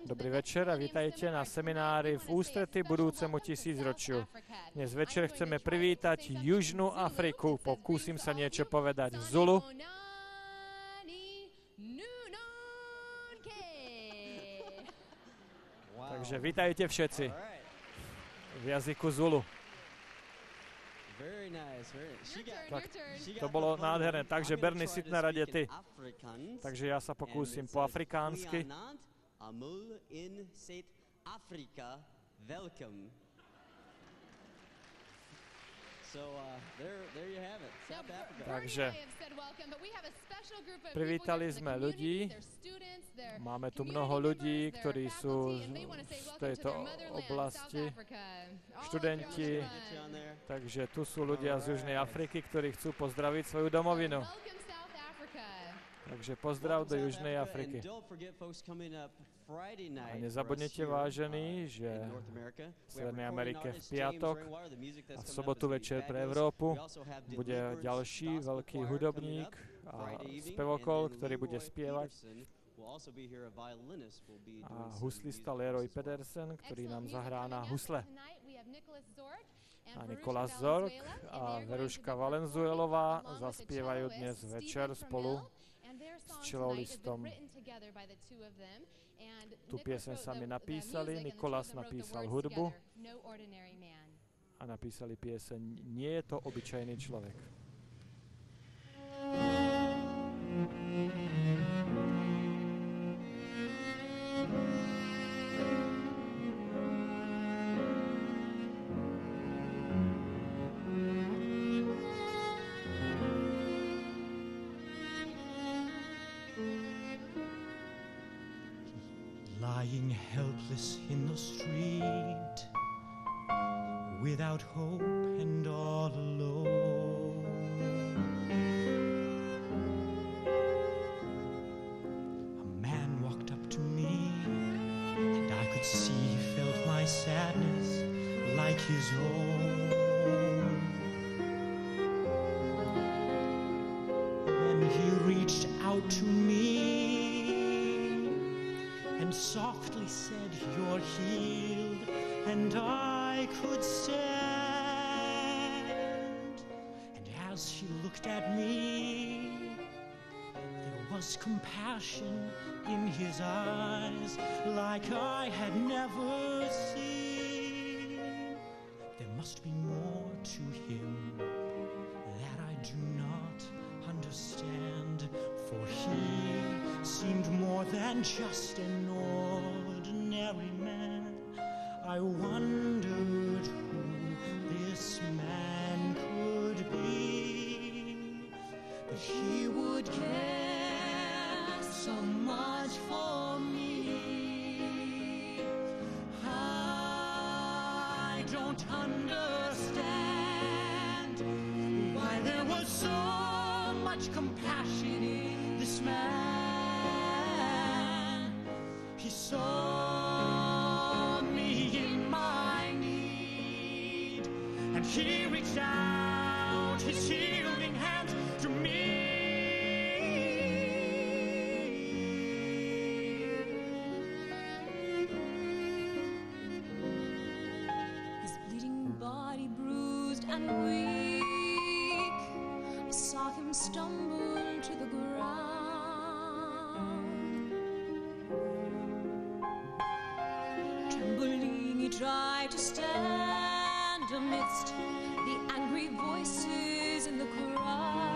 Dobrý večer a vítajte na seminári v ústrety budúcemu tisícročiu. Dnes večer chceme privítať Južnú Afriku. Pokúsim sa niečo povedať v Zulu. Takže vítajte všetci v jazyku Zulu. Tak, to bolo nádherné. Takže Bernie, si na rade ty. Takže ja sa pokúsim po afrikánsky. Amul in South Africa, welcome. So, uh, there, there you have it, South Africa. Takže privítali sme ľudí, máme tu mnoho ľudí, ktorí sú z tejto oblasti, študenti, takže tu sú ľudia z Južnej Afriky, ktorí chcú pozdraviť svoju domovinu. Takže pozdrav do Južnej Afriky. A nezabudnite, vážení, že v Severnej Amerike v piatok a v sobotu večer pre Európu bude ďalší veľký hudobník a spevokol, ktorý bude spievať. A huslista Leroy Pedersen, ktorý nám zahrá na husle. A Nikolas Zork a Veruška Valenzuelová zaspievajú dnes večer spolu čelolistom. Tu pieseň sami napísali, Nikolas napísal hudbu a napísali pieseň Nie je to obyčajný človek. lying helpless in the street, without hope and all alone. A man walked up to me, and I could see he felt my sadness like his own. And he reached out to me and softly said, You're healed, and I could stand. And as she looked at me, there was compassion in his eyes like I had never seen. There must be more to him that I do not understand, for he seemed more than just an I wondered who this man could be, that he would care so much for me. I don't understand why there was so much compassion in this man. He reached out his healing hand to me. His bleeding body bruised and weak. I saw him stumble to the ground. Trembling, he tried to stand amidst the angry voices in the crowd.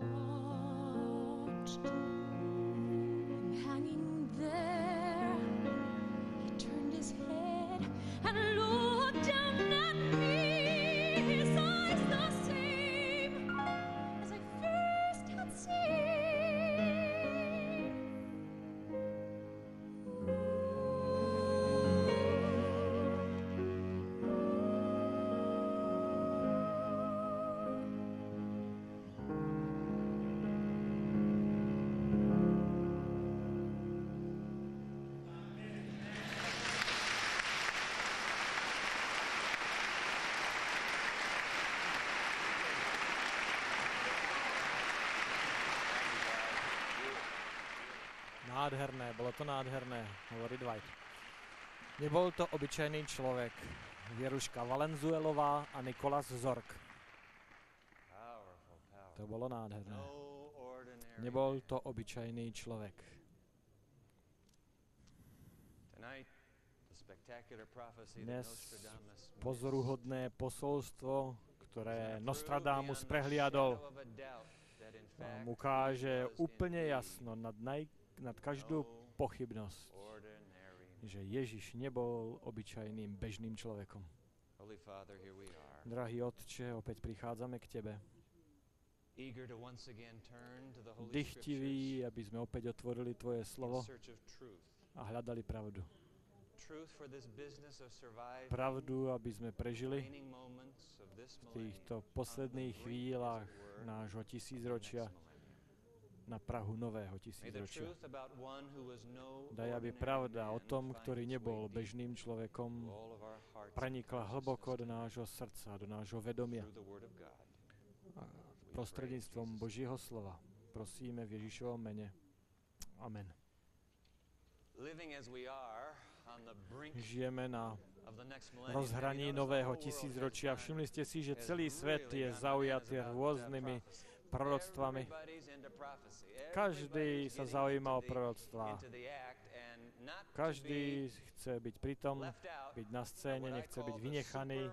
I watched Nádherné, bolo to nádherné, hovorí Dwight. Nebol to obyčajný človek. Vieruška Valenzuelová a Nikolas Zork. To bolo nádherné. No. Nebol to obyčajný človek. Dnes. Pozoruhodné posolstvo, ktoré Nostradamus prehliadol, vám ukáže úplne jasno nad, naj, nad každú no pochybnosť, že Ježiš nebol obyčajným bežným človekom. Drahý Otče, opäť prichádzame k Tebe. Dychtiví, aby sme opäť otvorili Tvoje slovo a hľadali pravdu. Pravdu, aby sme prežili v týchto posledných chvíľach nášho tisícročia. Na Prahu nového tisícročia. no Daj, aby pravda o tom, ktorý nebol bežným človekom, prenikla hlboko do nášho srdca, do nášho vedomia prostredníctvom Božieho slova. Prosíme v Ježišovom mene. Amen. Žijeme na rozhraní nového tisícročia. Všimli ste si, že celý svet je zaujatý rôznymi. Proroctvami. Každý sa zaujíma o proroctvá. Každý chce byť pritom, byť na scéne, nechce byť vynechaný.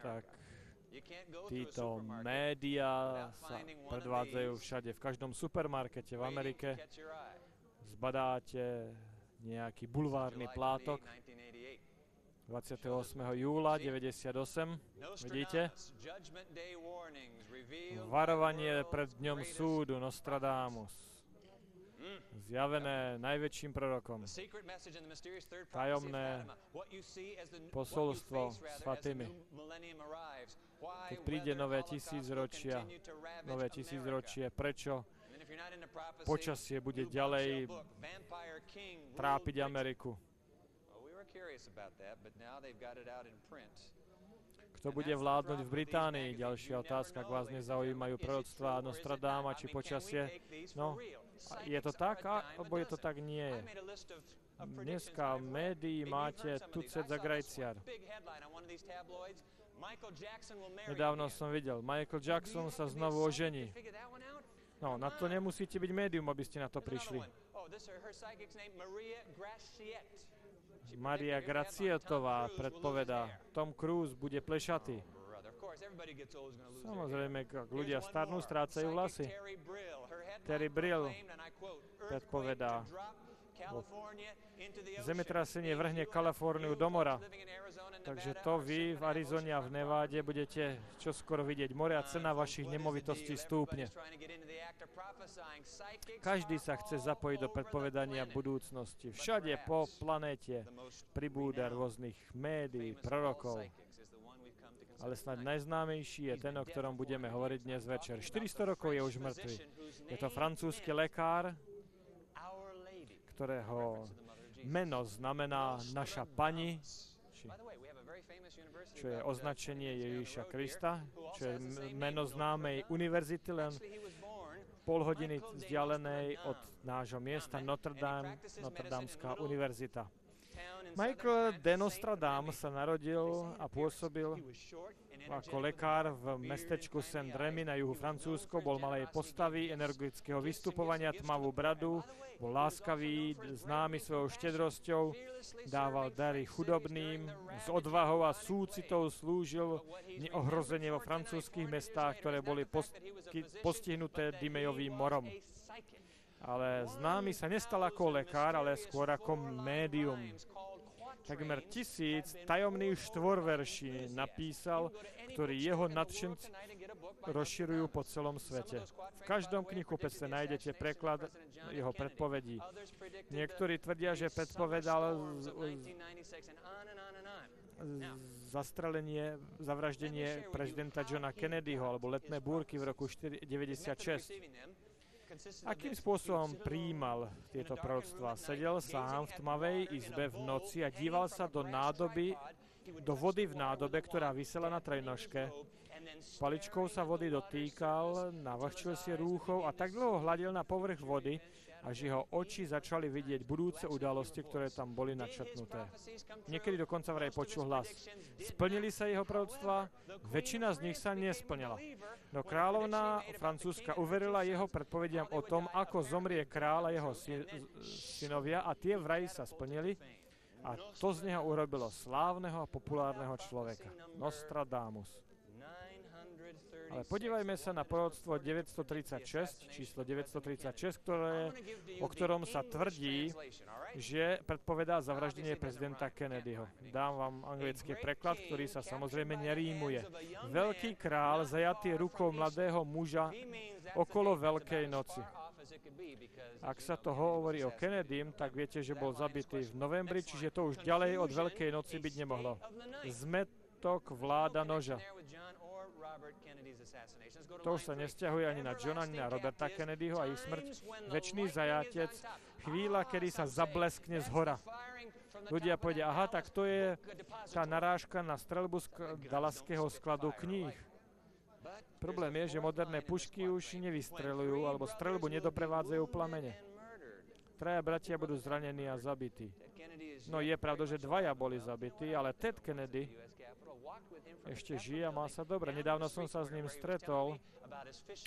Tak títo médiá sa predvádzajú všade. V každom supermarkete v Amerike zbadáte nejaký bulvárny plátok 28, 1988. 28. júla 98. Vidíte? Varovanie pred dňom súdu. Nostradamus. Zjavené najväčším prorokom. Tajomné posolstvo. Why, Keď príde nové tisícročia, nové tisícročie, prečo počasie bude ďalej trápiť. Ameriku. Kto bude vládnuť v Británii? Ďalšia otázka, ak vás nezaujímajú proroctvá Nostradáma či počasie. No, je to tak, alebo je to tak? Nie. Dneska v médií máte tucet za grajciar. Nedávno som videl, Michael Jackson sa znovu ožení. No, na to nemusíte byť médium, aby ste na to prišli. Oh, Maria Gracietová predpovedá, Tom Cruise bude plešatý. Samozrejme, ak ľudia starnú, strácajú vlasy. Terry Brill predpovedá, zemetrasenie vrhne Kaliforniu do mora. Takže to vy v Arizone a v Neváde budete čoskoro vidieť. More a cena vašich nemovitostí stúpne. Každý sa chce zapojiť do predpovedania budúcnosti. Všade po planéte pribúda rôznych médií, prorokov. Ale snad najznámejší je ten, o ktorom budeme hovoriť dnes večer. 400 rokov je už mŕtvy. Je to francúzsky lekár, ktorého meno znamená naša pani, či, čo je označenie Ježíša Krista, čo je meno známej univerzity, len pol hodiny vzdialenej od nášho miesta Notre Dame, Notre Damská univerzita. Michael de Nostradam sa narodil a pôsobil ako lekár v mestečku Saint-Remy na juhu Francúzsko. Bol malej postavy, energického vystupovania, tmavú bradu, bol láskavý, známy svojou štedrosťou, dával dary chudobným, s odvahou a súcitou slúžil neohrozenie vo francúzských mestách, ktoré boli postihnuté Dimejovým morom ale známy sa nestal ako lekár, ale skôr ako médium. Takmer tisíc tajomných štvorverší napísal, ktorí jeho nadšenci rozširujú po celom svete. V každom knihkupectve nájdete preklad jeho predpovedí. Niektorí tvrdia, že predpovedal zastrelenie, zavraždenie prezidenta Johna Kennedyho alebo letné búrky v roku 1996. Akým spôsobom príjmal tieto proroctvá? Sedel sám v tmavej izbe v noci a díval sa do nádoby, do vody v nádobe, ktorá vysela na trojnožke. Paličkou sa vody dotýkal, navlhčil si rúchov a tak dlho hľadil na povrch vody, až jeho oči začali vidieť budúce udalosti, ktoré tam boli načrtnuté. Niekedy dokonca vraj počul hlas. Splnili sa jeho proroctvá? Väčšina z nich sa nesplnila. No kráľovná Francúzska uverila jeho predpovediam o tom, ako zomrie kráľ a jeho synovia a tie vraj sa splnili a to z neho urobilo slávneho a populárneho človeka. Nostradamus. Ale podívajme sa na proroctvo 936, číslo 936, ktoré, o ktorom sa tvrdí, že predpovedá zavraždenie prezidenta Kennedyho. Dám vám anglický preklad, ktorý sa samozrejme nerímuje. Veľký král zajatý rukou mladého muža okolo Veľkej noci. Ak sa to hovorí o Kennedym, tak viete, že bol zabitý v novembri, čiže to už ďalej od Veľkej noci byť nemohlo. Zmetok vláda noža. To sa nesťahuje ani na Johna, ani na Roberta Kennedyho a ich smrť. Večný zajatec, chvíľa, kedy sa zableskne z hora. Ľudia povedia, aha, tak to je tá narážka na strelbu z Dalaského skladu kníh. Problém je, že moderné pušky už nevystrelujú, alebo strelbu nedoprevádzajú plamene. Traja bratia budú zranení a zabití. No je pravda, že dvaja boli zabití, ale Ted Kennedy ešte žije a má sa dobre. Nedávno som sa s ním stretol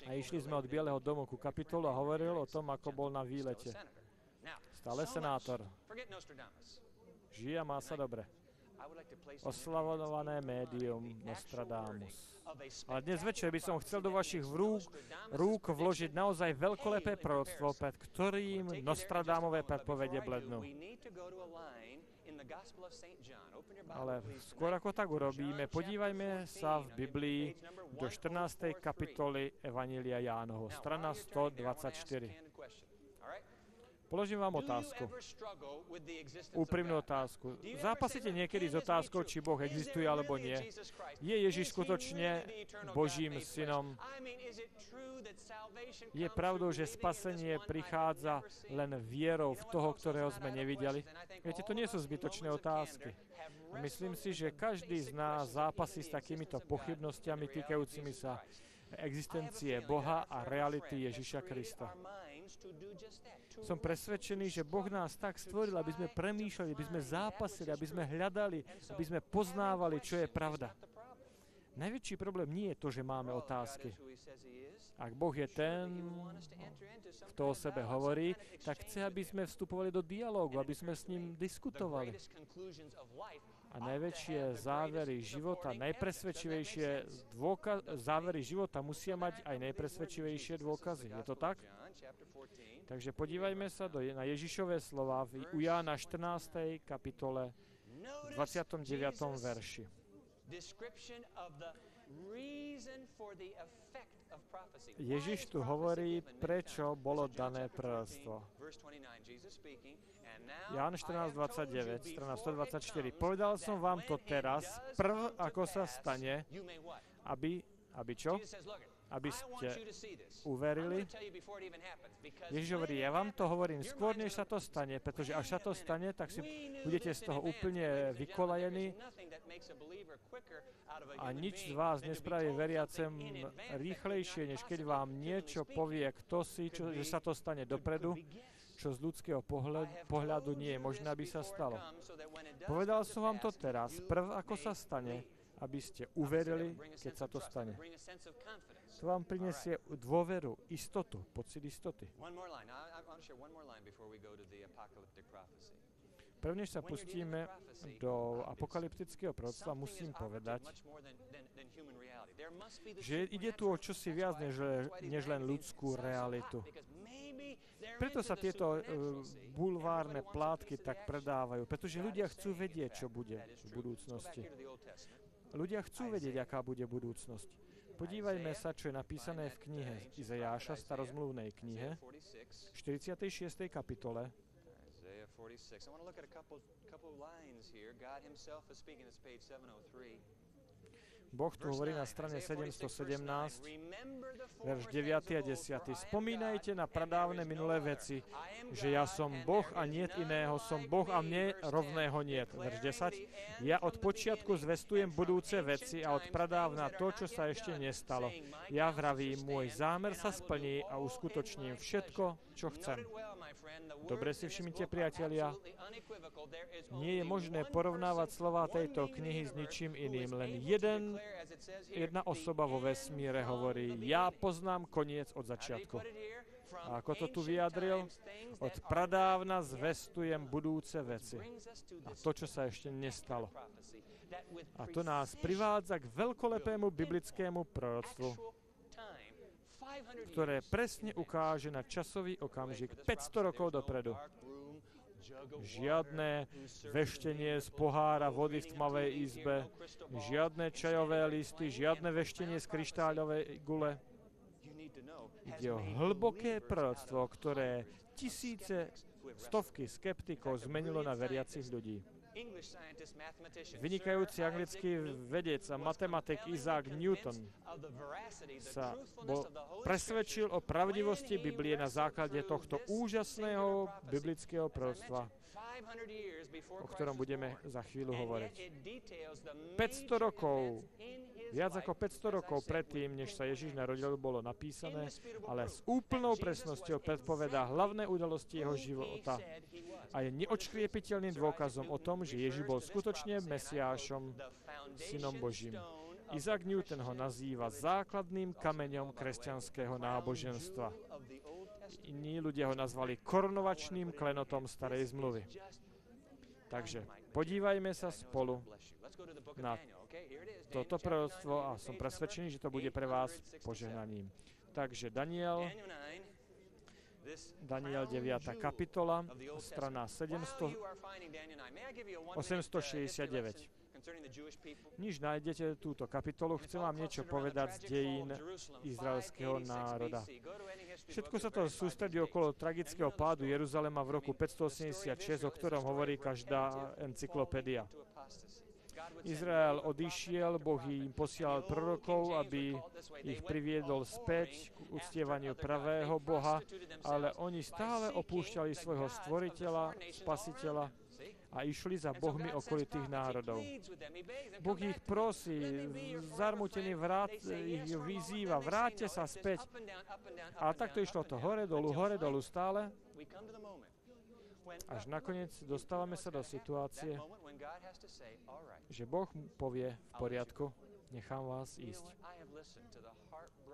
a išli sme od Bieleho domu ku kapitolu a hovoril o tom, ako bol na výlete. Stále senátor. Žije a má sa dobre. Oslavované médium Nostradamus. Ale dnes večer by som chcel do vašich rúk, rúk vložiť naozaj veľkolepé proroctvo, pred ktorým Nostradamové predpovede blednú. Ale skôr ako tak urobíme, podívajme sa v Biblii do 14. kapitoly Evanília Jánoho, strana 124. Položím vám otázku. Úprimnú otázku. Zápasíte niekedy s otázkou, či Boh existuje alebo nie? Je Ježiš skutočne Božím synom? Je pravdou, že spasenie prichádza len vierou v toho, ktorého sme nevideli? Viete, to nie sú zbytočné otázky. Myslím si, že každý z nás zápasí s takýmito pochybnostiami týkajúcimi sa existencie Boha a reality Ježiša Krista. Som presvedčený, že Boh nás tak stvoril, aby sme premýšľali, aby sme zápasili, aby sme hľadali, aby sme poznávali, čo je pravda. Najväčší problém nie je to, že máme otázky. Ak Boh je ten, kto o sebe hovorí, tak chce, aby sme vstupovali do dialógu, aby sme s ním diskutovali. A najväčšie závery života, najpresvedčivejšie závery života musia mať aj najpresvedčivejšie dôkazy. Je to tak? Takže podívajme sa do, na Ježišové slova v, u Jána 14. kapitole 29. verši. Ježiš tu hovorí, prečo bolo dané proroctvo. Ján 14.29, strana 124. Povedal som vám to teraz, prv ako sa stane, aby, aby čo? Aby ste uverili. Ježiš hovorí, ja vám to hovorím. Skôr, než sa to stane, pretože až sa to stane, tak si budete z toho úplne vykolajení a nič z vás nespraví veriacem rýchlejšie, než keď vám niečo povie kto si, čo, že sa to stane dopredu. čo z ľudského pohľadu, pohľadu nie je. možné, aby sa stalo. Povedal som vám to teraz, prv ako sa stane, aby ste uverili, keď sa to stane. To vám prinesie dôveru, istotu, pocit istoty. Prvnež sa pustíme do apokalyptického proroctva, musím povedať, že ide tu o čosi viac než, než len ľudskú realitu. Preto sa tieto uh, bulvárne plátky tak predávajú, pretože ľudia chcú vedieť, čo bude v budúcnosti. Ľudia chcú vedieť, aká bude budúcnosť. Podívajme sa, čo je napísané v knihe Izajáša, starozmluvnej knihe, 46. kapitole. 46. I want to look at a couple, couple lines here. God himself is speaking. It's page 703. Boh tu hovorí na strane 717, verš 9 a 10. Spomínajte na pradávne minulé veci, že ja som Boh a niet iného, som Boh a mne rovného niet. Verš 10. Ja od počiatku zvestujem budúce veci a od pradávna to, čo sa ešte nestalo. Ja vravím, môj zámer sa splní a uskutočním všetko, čo chcem. Dobre si všimnite, priatelia, nie je možné porovnávať slova tejto knihy s ničím iným. Len jeden, jedna osoba vo vesmíre hovorí, ja poznám koniec od začiatku. A ako to tu vyjadril? Od pradávna zvestujem budúce veci. A to, čo sa ešte nestalo. A to nás privádza k veľkolepému biblickému proroctvu ktoré presne ukáže na časový okamžik 500 rokov dopredu. Žiadne veštenie z pohára vody v tmavej izbe, žiadne čajové listy, žiadne veštenie z kryštáľovej gule. Ide o hlboké proroctvo, ktoré tisíce, stovky skeptikov zmenilo na veriacich ľudí. Vynikajúci anglický vedec a matematik Isaac Newton sa bol, presvedčil o pravdivosti Biblie na základe tohto úžasného biblického proroctva, o ktorom budeme za chvíľu hovoriť. 500 rokov Viac ako 500 rokov predtým, než sa Ježiš narodil, bolo napísané, ale s úplnou presnosťou predpovedá hlavné udalosti jeho života a je neočkriepiteľným dôkazom o tom, že Ježiš bol skutočne Mesiášom, synom Božím. Isaac Newton ho nazýva základným kameňom kresťanského náboženstva. Iní ľudia ho nazvali korunovačným klenotom starej zmluvy. Takže podívajme sa spolu na toto proroctvo a som presvedčený, že to bude pre vás požehnaním. Takže Daniel Daniel 9. kapitola, strana 700, 869. Niž nájdete túto kapitolu, chcem vám niečo povedať z dejín izraelského národa. Všetko sa to sústredí okolo tragického pádu Jeruzalema v roku 586, o ktorom hovorí každá encyklopédia. Izrael odišiel, Boh im posielal prorokov, aby ich priviedol späť k uctievaniu pravého Boha, ale oni stále opúšťali svojho stvoriteľa, spasiteľa a išli za Bohmi okolitých národov. Boh ich prosí, zarmutený vrát, ich vyzýva, vráťte sa späť. A takto išlo to hore, dolu, hore, dolu stále. Až nakoniec dostávame sa do situácie, že Boh povie v poriadku, nechám vás ísť.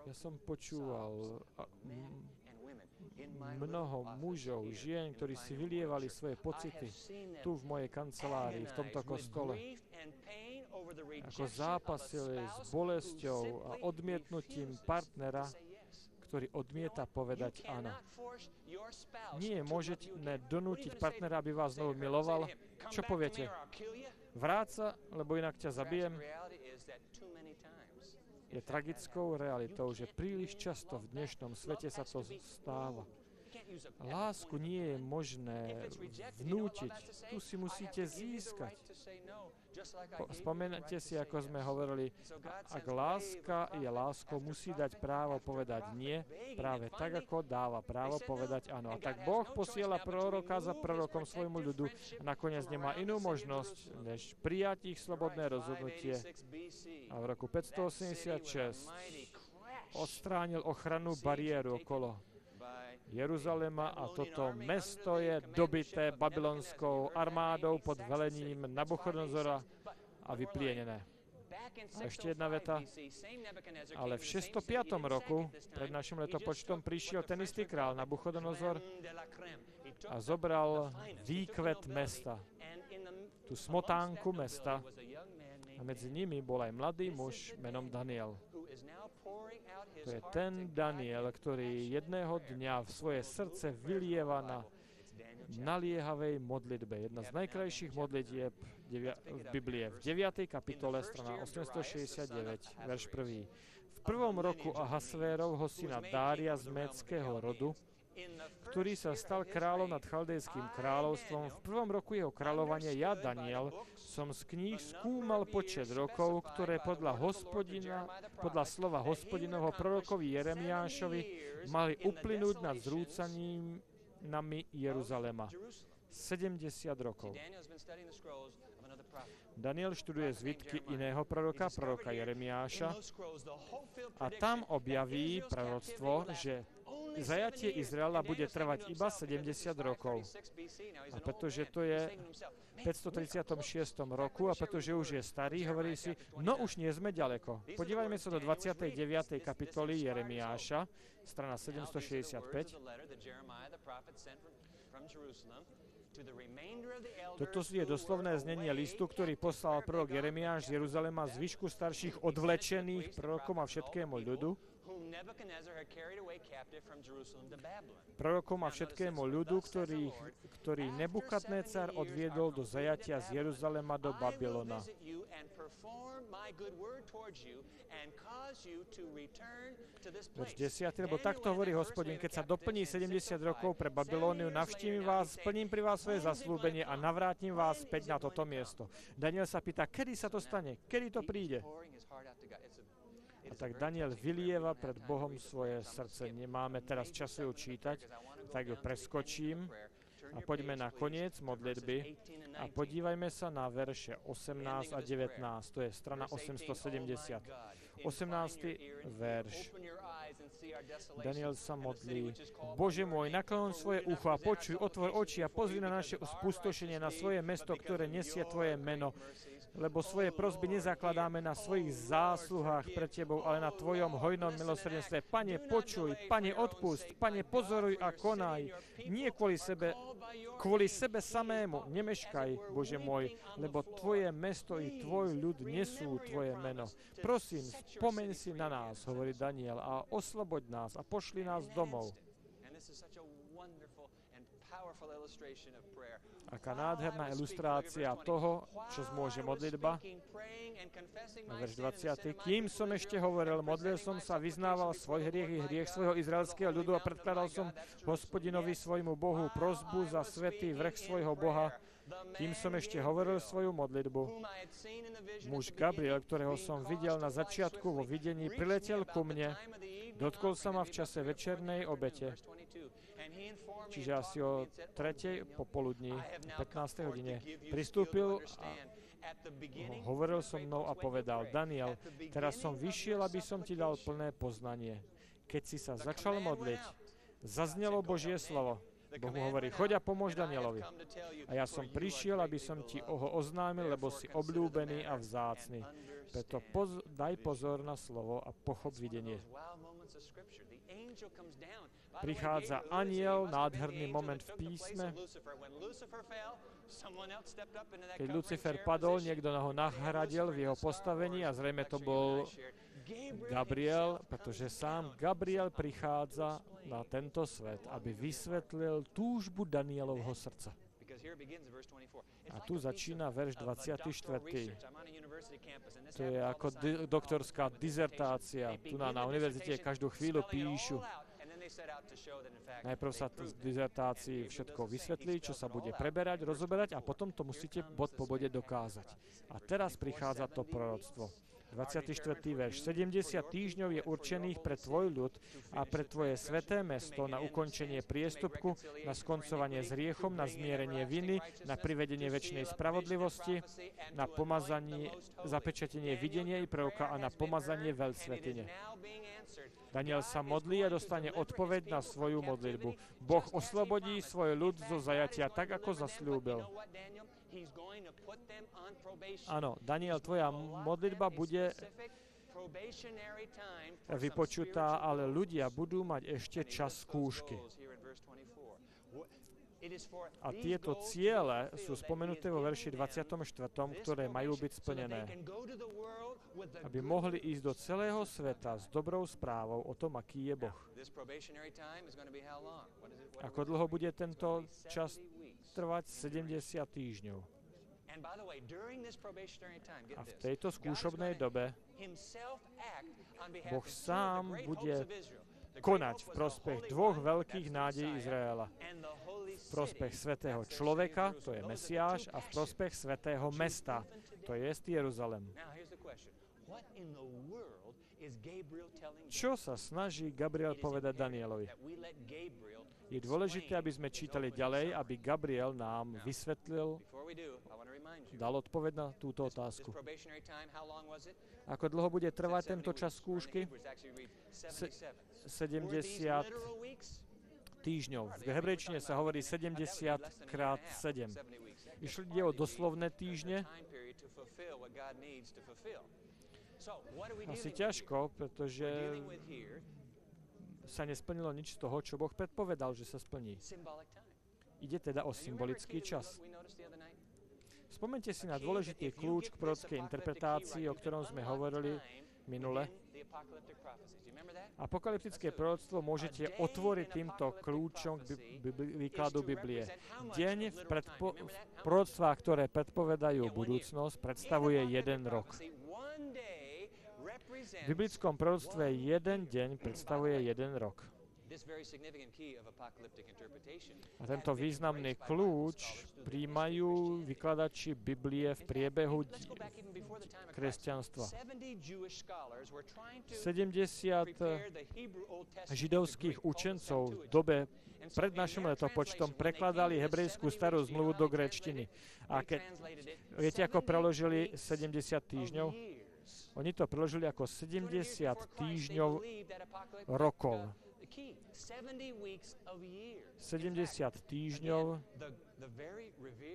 Ja som počúval mnoho mužov, žien, ktorí si vylievali svoje pocity tu v mojej kancelárii, v tomto kostole. Ako zápasili s bolesťou a odmietnutím partnera, ktorý odmieta povedať áno. Nie môžete donútiť partnera, aby vás znovu miloval. Čo poviete? Vráca, lebo inak ťa zabijem. Je tragickou realitou, že príliš často v dnešnom svete sa to stáva. Lásku nie je možné vnútiť. Tu si musíte získať. Spomenete si, ako sme hovorili, ak láska je láskou, musí dať právo povedať nie, práve tak, ako dáva právo povedať áno. A tak Boh posiela proroka za prorokom svojmu ľudu. a nakoniec nemá inú možnosť, než prijať ich slobodné rozhodnutie. A v roku 586 odstránil ochrannú bariéru okolo Jeruzalema a toto mesto je dobité babylonskou armádou pod velením Nabuchodonozora a vyplienené. A ešte jedna veta. Ale v 605. roku pred našim letopočtom prišiel ten istý král Nabuchodonozor a zobral výkvet mesta, tú smotánku mesta a medzi nimi bol aj mladý muž menom Daniel. To je ten Daniel, ktorý jedného dňa v svoje srdce vylieva na naliehavej modlitbe. Jedna z najkrajších modlitieb v Biblie. V 9. kapitole, strana 869, verš 1. V prvom roku Ahasvérovho syna Dária z Méckého rodu, ktorý sa stal kráľom nad Chaldejským kráľovstvom. V prvom roku jeho kráľovania ja, Daniel, som z kníh skúmal počet rokov, ktoré podľa hospodina, podľa slova hospodinovho prorokovi Jeremiášovi mali uplynúť nad zrúcaním nami Jeruzalema. 70 rokov. Daniel študuje zvitky iného proroka, proroka Jeremiáša a tam objaví proroctvo, že zajatie Izraela bude trvať iba 70 rokov. A pretože to je v 536 roku a pretože už je starý, hovorí si, no už nie sme ďaleko. Podívajme sa do 29. kapitoly Jeremiáša, strana 765. Toto je doslovné znenie listu, ktorý poslal prorok Jeremiáš z Jeruzalema zvyšku starších odvlečených prorokom a všetkému ľudu, prorokom a všetkému ľudu, ktorý, ktorý Nebukadnécar odviedol do zajatia z Jeruzalema do Babylona. Verš 10. Lebo takto hovorí hospodin, keď sa doplní 70 rokov pre Babylóniu, navštívim vás, splním pri vás svoje zaslúbenie a navrátim vás späť na toto miesto. Daniel sa pýta, kedy sa to stane, kedy to príde. A tak Daniel vylieva pred Bohom svoje srdce. Nemáme teraz času ju čítať, tak ju preskočím a poďme na koniec modlitby a podívajme sa na verše 18 a 19, to je strana 870. 18. verš. Daniel sa modlí. Bože môj, naklon svoje ucho a počuj, otvor oči a pozri na naše spustošenie, na svoje mesto, ktoré nesie Tvoje meno lebo svoje prosby nezakladáme na svojich zásluhách pred Tebou, ale na Tvojom hojnom milosrdenstve. Pane, počuj, Pane, odpust, Pane, pozoruj a konaj. Nie kvôli sebe, kvôli sebe samému. Nemeškaj, Bože môj, lebo Tvoje mesto i Tvoj ľud nesú Tvoje meno. Prosím, spomeň si na nás, hovorí Daniel, a osloboď nás a pošli nás domov. Aká nádherná ilustrácia toho, čo zmôže modlitba. Verš 20. Kým som ešte hovoril, modlil som sa, vyznával svoj hriech i hriech svojho izraelského ľudu a predkladal som hospodinovi svojmu Bohu prozbu za svetý vrch svojho Boha, kým som ešte hovoril svoju modlitbu. Muž Gabriel, ktorého som videl na začiatku vo videní, priletel ku mne, dotkol sa ma v čase večernej obete. Čiže asi o 3. popoludní, 15. hodine, pristúpil a hovoril so mnou a povedal, Daniel, teraz som vyšiel, aby som ti dal plné poznanie. Keď si sa začal modliť, zaznelo Božie slovo. Boh mu hovorí, choď a pomôž Danielovi. A ja som prišiel, aby som ti ho oznámil, lebo si obľúbený a vzácny. Preto poz- daj pozor na slovo a pochop videnie. Prichádza aniel, nádherný moment v písme. Keď Lucifer padol, niekto ho nahradil v jeho postavení a zrejme to bol Gabriel, pretože sám Gabriel prichádza na tento svet, aby vysvetlil túžbu Danielovho srdca. A tu začína verš 24. To je ako di- doktorská dizertácia. Tu na, na univerzite každú chvíľu píšu. Najprv sa v dizertácii všetko vysvetlí, čo sa bude preberať, rozoberať a potom to musíte bod po bode dokázať. A teraz prichádza to proroctvo. 24. verš. 70 týždňov je určených pre tvoj ľud a pre tvoje sveté mesto na ukončenie priestupku, na skoncovanie s riechom, na zmierenie viny, na privedenie väčšnej spravodlivosti, na pomazanie, zapečatenie videnia i prvka a na pomazanie veľsvetine. Daniel sa modlí a dostane odpoveď na svoju modlitbu. Boh oslobodí svoj ľud zo zajatia tak, ako zasľúbil. Áno, Daniel, tvoja modlitba bude vypočutá, ale ľudia budú mať ešte čas skúšky. A tieto ciele sú spomenuté vo verši 24., ktoré majú byť splnené. Aby mohli ísť do celého sveta s dobrou správou o tom, aký je Boh. Ako dlho bude tento čas trvať? 70 týždňov. A v tejto skúšobnej dobe Boh sám bude konať v prospech dvoch veľkých nádejí Izraela. V prospech svetého človeka, to je Mesiáš, a v prospech svetého mesta, to je Jeruzalem. Čo sa snaží Gabriel povedať Danielovi? Je dôležité, aby sme čítali ďalej, aby Gabriel nám vysvetlil, dal odpoveď na túto otázku. Ako dlho bude trvať tento čas skúšky? 70 týždňov. V hebrejčine sa hovorí 70 krát 7. Išli o doslovné týždne. Asi ťažko, pretože sa nesplnilo nič z toho, čo Boh predpovedal, že sa splní. Ide teda o symbolický čas. Spomente si na dôležitý kľúč k prorockej interpretácii, o ktorom sme hovorili minule. Apokalyptické proroctvo môžete otvoriť týmto kľúčom k výkladu Biblie. Deň v, predpo- v proroctvách, ktoré predpovedajú budúcnosť, predstavuje jeden rok. V biblickom proroctve jeden deň predstavuje jeden rok. A tento významný kľúč príjmajú vykladači Biblie v priebehu kresťanstva. 70 židovských učencov v dobe pred našim letopočtom prekladali hebrejskú starú zmluvu do gréčtiny. A keď, viete, ako preložili 70 týždňov? Oni to preložili ako 70 týždňov rokov. 70 týždňov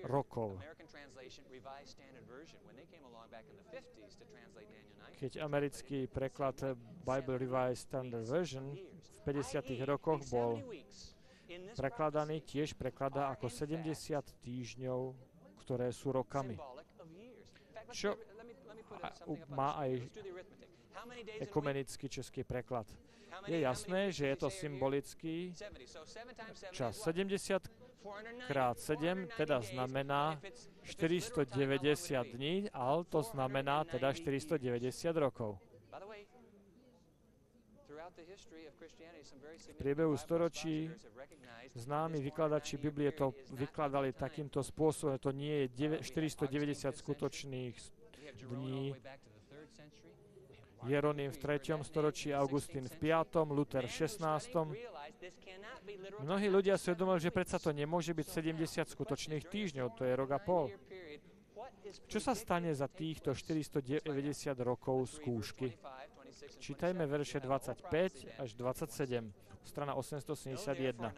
rokov. Keď americký preklad Bible Revised Standard Version v 50. rokoch bol prekladaný, tiež prekladá ako 70 týždňov, ktoré sú rokami. Čo má aj ekumenický český preklad. Je jasné, že je to symbolický čas. 70 krát 7 teda znamená 490 dní, ale to znamená teda 490 rokov. V priebehu storočí známi vykladači Biblie to vykladali takýmto spôsobom, to nie je 490 skutočných dní, Jeronym v 3. storočí, Augustín v 5., Luther v 16. Mnohí ľudia si uvedomili, že predsa to nemôže byť 70 skutočných týždňov, to je rok a pol. Čo sa stane za týchto 490 rokov skúšky? Čítajme verše 25 až 27 strana 871.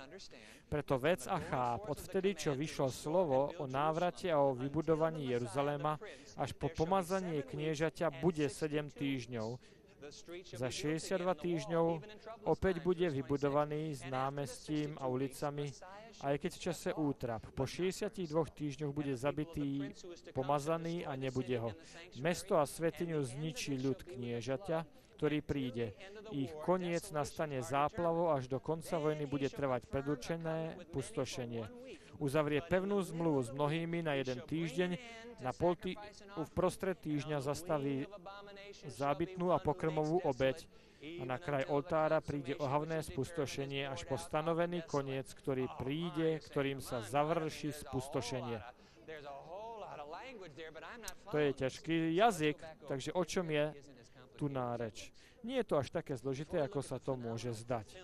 Preto vec a cháp, odvtedy, čo vyšlo slovo o návrate a o vybudovaní Jeruzaléma, až po pomazanie kniežaťa bude 7 týždňov. Za 62 týždňov opäť bude vybudovaný s námestím a ulicami, aj keď v čase útrap. Po 62 týždňoch bude zabitý, pomazaný a nebude ho. Mesto a svetiňu zničí ľud kniežaťa, ktorý príde. Ich koniec nastane záplavou, až do konca vojny bude trvať predurčené pustošenie. Uzavrie pevnú zmluvu s mnohými na jeden týždeň, na pol tý- v prostred týždňa zastaví zábytnú a pokrmovú obeď a na kraj oltára príde ohavné spustošenie až po stanovený koniec, ktorý príde, ktorým sa završí spustošenie. To je ťažký jazyk, takže o čom je tú náreč. Nie je to až také zložité, ako sa to môže zdať.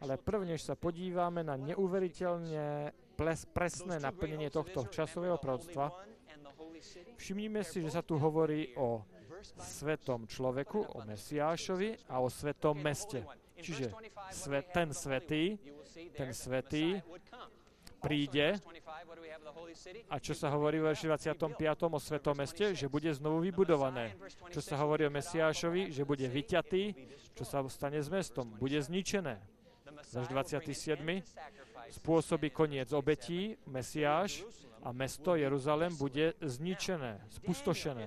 Ale prvnež sa podívame na neuveriteľne presné naplnenie tohto časového proroctva, všimnime si, že sa tu hovorí o svetom človeku, o Mesiášovi a o svetom meste. Čiže svet, ten svetý, ten svetý príde a čo sa hovorí v verši 25. o svetom meste, že bude znovu vybudované. Čo sa hovorí o Mesiášovi, že bude vyťatý, čo sa stane s mestom, bude zničené. Verš 27. Spôsobí koniec obetí, Mesiáš, a mesto Jeruzalem bude zničené, spustošené.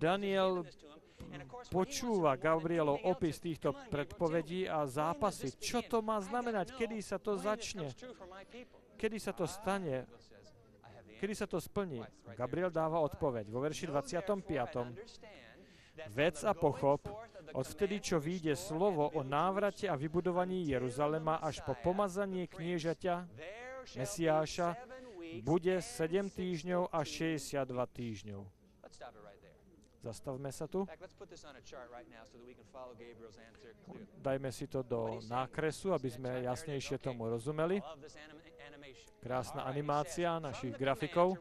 Daniel počúva Gabrielov opis týchto predpovedí a zápasy. Čo to má znamenať? Kedy sa to začne? Kedy sa to stane? Kedy sa to splní? Gabriel dáva odpoveď vo verši 25. Vec a pochop, odvtedy, čo vyjde slovo o návrate a vybudovaní Jeruzalema až po pomazanie kniežaťa, Mesiáša, bude 7 týždňov a 62 týždňov. Zastavme sa tu. Dajme si to do nákresu, aby sme jasnejšie tomu rozumeli. Krásna animácia našich grafikov.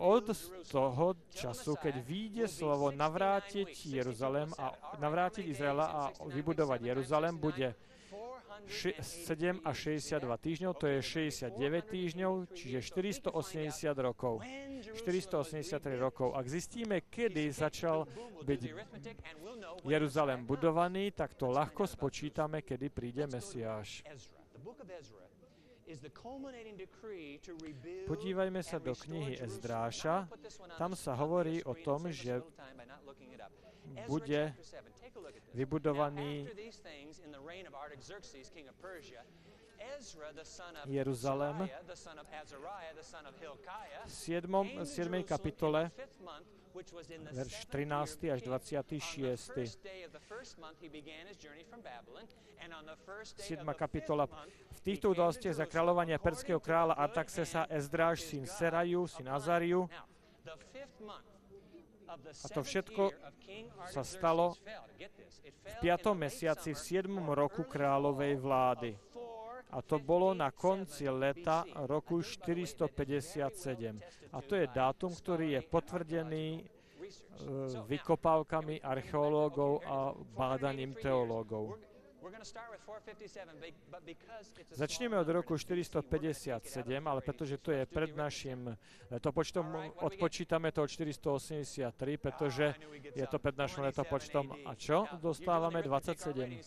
Od toho času, keď vyjde slovo navrátiť Jeruzalém a navrátiť Izraela a vybudovať Jeruzalém, bude 7 a 62 týždňov, to je 69 týždňov, čiže 480 rokov. 483 rokov. Ak zistíme, kedy začal byť Jeruzalém budovaný, tak to ľahko spočítame, kedy príde Mesiáš. Podívajme sa do knihy Ezdráša. Tam sa hovorí o tom, že bude vybudovaný Jeruzalém v 7. 7. kapitole verš 13. až 26. 7. kapitola. V týchto udalostiach za kráľovania perského kráľa Artaxesa Ezdráš, syn Seraju, syn Azariu, a to všetko sa stalo v 5. mesiaci v 7. roku kráľovej vlády. A to bolo na konci leta roku 457. A to je dátum, ktorý je potvrdený e, vykopávkami archeológov a bádaním teológov. Začneme od roku 457, ale pretože to je pred našim letopočtom, odpočítame to od 483, pretože je to pred našim letopočtom. A čo? Dostávame 27.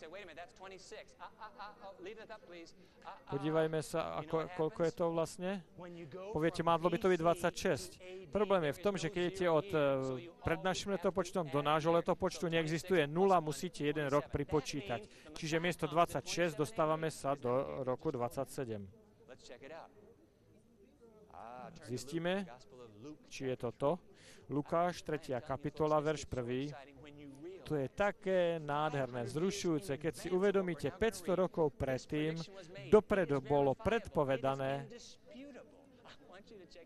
Podívajme sa, ako, koľko je to vlastne. Poviete, mádlo by to byť 26. Problém je v tom, že keď idete od eh, pred našim letopočtom do nášho letopočtu, neexistuje nula, musíte jeden rok pripočítať. Čiže miesto 26 dostávame sa do roku 27. Zistíme, či je to to. Lukáš, 3. kapitola, verš 1. To je také nádherné, zrušujúce, keď si uvedomíte 500 rokov predtým, dopredu bolo predpovedané,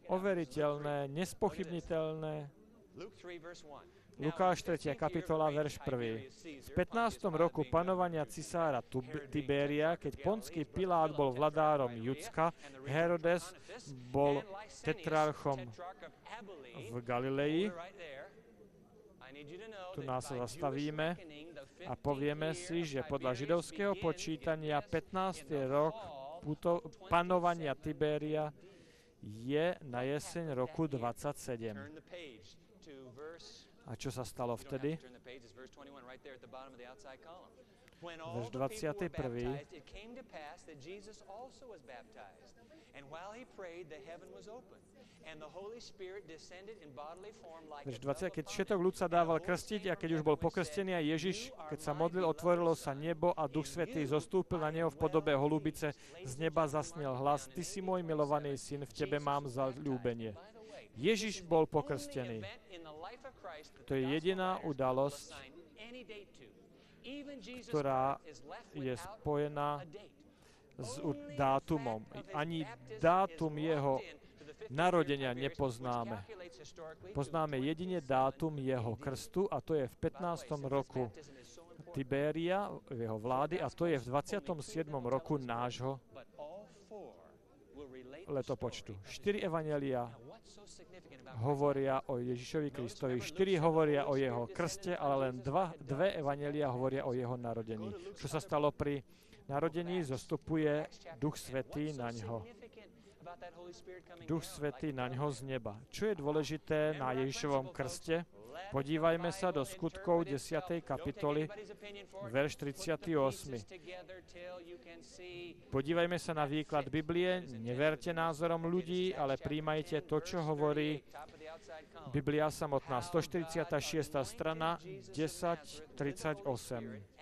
overiteľné, nespochybniteľné, Lukáš 3. kapitola, verš 1. V 15. roku panovania cisára Tiberia, keď ponský Pilát bol vladárom Judska, Herodes bol tetrarchom v Galilei, tu nás zastavíme a povieme si, že podľa židovského počítania 15. rok panovania Tiberia je na jeseň roku 27. A čo sa stalo vtedy? Verš 21. Verš 20. Keď všetok ľud sa dával krstiť a keď už bol pokrstený a Ježiš, keď sa modlil, otvorilo sa nebo a Duch Svetý zostúpil na neho v podobe holubice. Z neba zasnel hlas, Ty si môj milovaný syn, v Tebe mám zalúbenie. Ježiš bol pokrstený. To je jediná udalosť, ktorá je spojená s dátumom. Ani dátum jeho narodenia nepoznáme. Poznáme jedine dátum jeho krstu a to je v 15. roku Tiberia, jeho vlády, a to je v 27. roku nášho letopočtu. Štyri evanelia hovoria o Ježišovi Kristovi, štyri hovoria o jeho krste, ale len dva, dve evanelia hovoria o jeho narodení. Čo sa stalo pri narodení? Zostupuje Duch Svetý na ňo. Duch Svetý na ňo z neba. Čo je dôležité na Ježišovom krste? Podívajme sa do skutkov 10. kapitoly, verš 38. Podívajme sa na výklad Biblie, neverte názorom ľudí, ale príjmajte to, čo hovorí Biblia samotná. 146. strana, 10.38.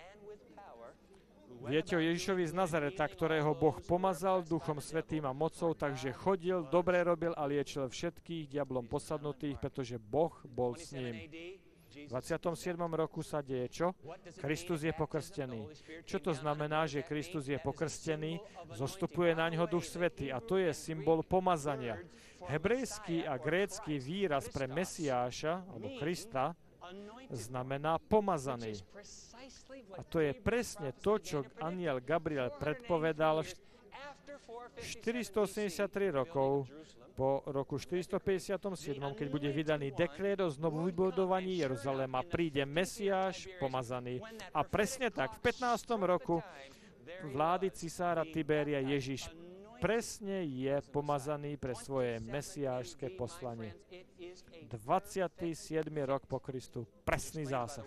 Viete o Ježišovi z Nazareta, ktorého Boh pomazal Duchom Svetým a mocou, takže chodil, dobre robil a liečil všetkých diablom posadnutých, pretože Boh bol s ním. V 27. roku sa deje čo? Kristus je pokrstený. Čo to znamená, že Kristus je pokrstený? Zostupuje na ňo Duch Svetý a to je symbol pomazania. Hebrejský a grécky výraz pre Mesiáša, alebo Krista, znamená pomazaný. A to je presne to, čo aniel Gabriel predpovedal 483 rokov po roku 457, keď bude vydaný dekret o znovu vybudovaní Jeruzalema, príde Mesiáš pomazaný. A presne tak, v 15. roku vlády cisára Tiberia Ježiš presne je pomazaný pre svoje mesiášske poslanie. 27. rok po Kristu, presný zásah.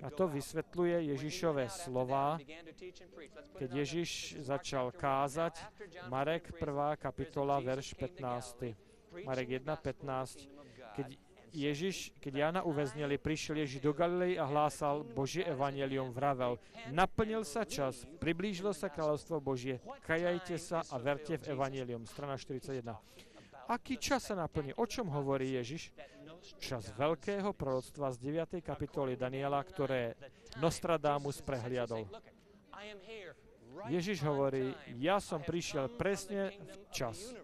A to vysvetľuje Ježišové slova, keď Ježiš začal kázať, Marek 1. kapitola, verš 15. Marek 1, 15. Keď Ježiš, keď Jana uväznili, prišiel Ježiš do Galilei a hlásal Božie evanelium, vravel, naplnil sa čas, priblížilo sa kráľovstvo Božie, kajajte sa a verte v evanelium. Strana 41. Aký čas sa naplní? O čom hovorí Ježiš? čas veľkého proroctva z 9. kapitoly Daniela, ktoré Nostradamus prehliadol. Ježiš hovorí, ja som prišiel presne v čas.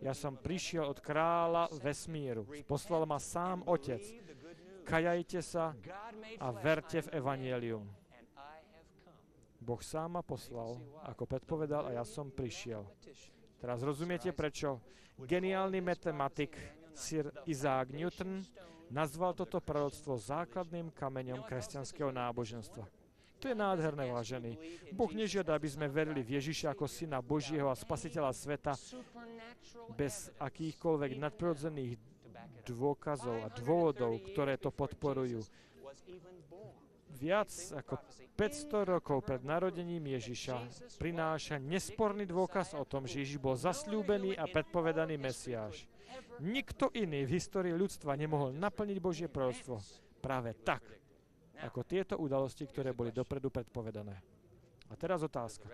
Ja som prišiel od kráľa vesmíru. Poslal ma sám Otec. Kajajte sa a verte v Evangelium. Boh sám ma poslal, ako predpovedal, a ja som prišiel. Teraz rozumiete, prečo geniálny matematik Sir Isaac Newton nazval toto proroctvo základným kameňom kresťanského náboženstva. To je nádherné, vážený. Boh nežiada, aby sme verili v Ježiša ako syna Božieho a spasiteľa sveta bez akýchkoľvek nadprirodzených dôkazov a dôvodov, ktoré to podporujú. Viac ako 500 rokov pred narodením Ježiša prináša nesporný dôkaz o tom, že Ježiš bol zasľúbený a predpovedaný Mesiáš. Nikto iný v histórii ľudstva nemohol naplniť Božie proroctvo práve tak, ako tieto udalosti, ktoré boli dopredu predpovedané. A teraz otázka.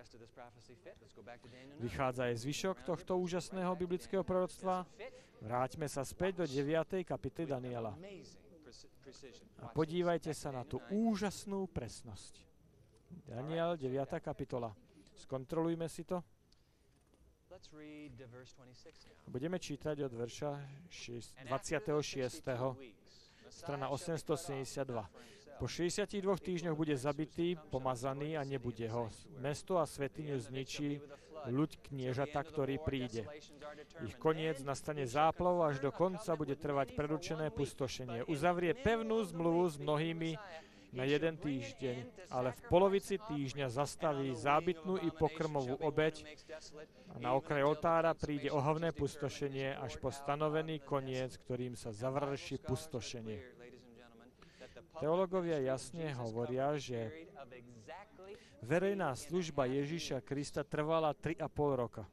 Vychádza aj zvyšok tohto úžasného biblického proroctva? Vráťme sa späť do 9. kapitoly Daniela. A podívajte sa na tú úžasnú presnosť. Daniel, 9. kapitola. Skontrolujme si to. Budeme čítať od verša 26. strana 872. Po 62 týždňoch bude zabitý, pomazaný a nebude ho. Mesto a svetiňu zničí ľuď kniežata, ktorý príde. Ich koniec nastane záplav až do konca bude trvať preručené pustošenie. Uzavrie pevnú zmluvu s mnohými na jeden týždeň, ale v polovici týždňa zastaví zábytnú i pokrmovú obeď a na okraj oltára príde ohavné pustošenie až po stanovený koniec, ktorým sa završí pustošenie. Teologovia jasne hovoria, že verejná služba Ježíša Krista trvala 3,5 roka.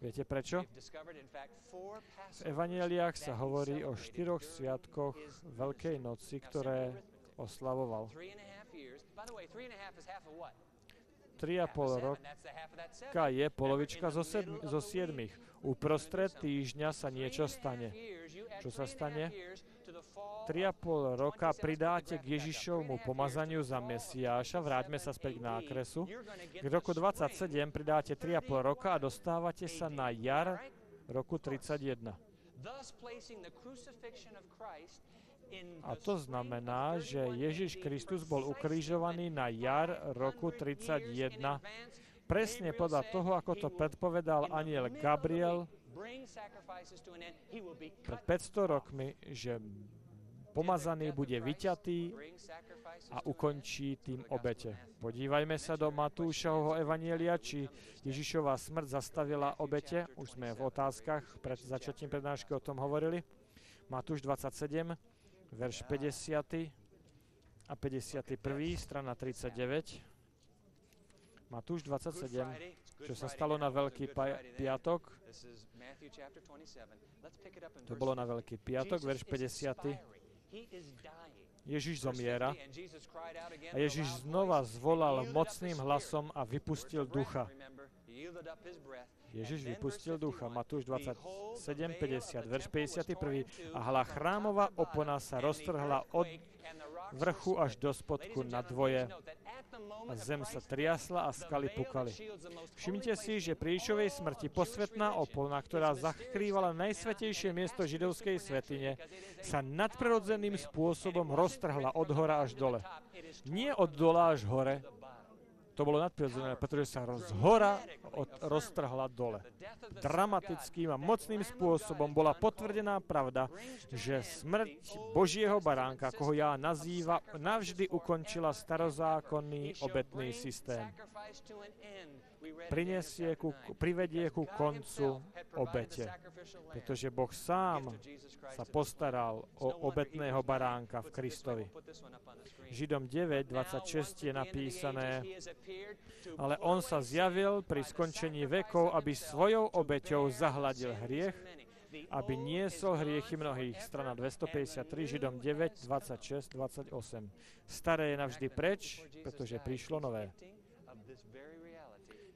Viete prečo? V evaneliách sa hovorí o štyroch sviatkoch Veľkej noci, ktoré oslavoval. 3,5 roka je polovička zo, sedm, zo siedmých. Uprostred týždňa sa niečo stane. Čo sa stane? 3,5 roka pridáte k Ježišovmu pomazaniu za Mesiáša, vráťme sa späť k nákresu. K roku 27 pridáte 3,5 roka a dostávate sa na jar roku 31. A to znamená, že Ježiš Kristus bol ukrižovaný na jar roku 31 presne podľa toho, ako to predpovedal aniel Gabriel pred 500 rokmi, že pomazaný bude vyťatý a ukončí tým obete. Podívajme sa do Matúšovho evanielia, či Ježišová smrť zastavila obete. Už sme v otázkach pred začiatím prednášky o tom hovorili. Matúš 27, verš 50 a 51, strana 39. Matúš 27, čo sa stalo na Veľký piatok. To bolo na Veľký piatok, verš 50. Ježiš zomiera a Ježiš znova zvolal mocným hlasom a vypustil ducha. Ježiš vypustil ducha. Matúš 27, 50, verš 51. A hla chrámová opona sa roztrhla od vrchu až do spodku na dvoje. A zem sa triasla a skaly pukali. Všimnite si, že pri Išovej smrti posvetná opona, ktorá zakrývala najsvetejšie miesto židovskej svetine, sa nadprirodzeným spôsobom roztrhla od hora až dole. Nie od dola až hore, to bolo nadprirodzené, pretože sa z hora od, roztrhla dole. Dramatickým a mocným spôsobom bola potvrdená pravda, že smrť Božieho baránka, koho ja nazýva, navždy ukončila starozákonný obetný systém prinesie ku, privedie ku koncu obete. Pretože Boh sám sa postaral o obetného baránka v Kristovi. Židom 9, 26 je napísané, ale on sa zjavil pri skončení vekov, aby svojou obeťou zahladil hriech, aby niesol hriechy mnohých. Strana 253, Židom 9, 26, 28. Staré je navždy preč, pretože prišlo nové.